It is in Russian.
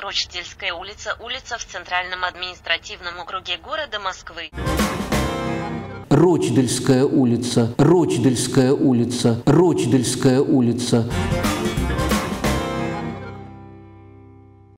Рочдельская улица – улица в Центральном административном округе города Москвы. Рочдельская улица, Рочдельская улица, Рочдельская улица.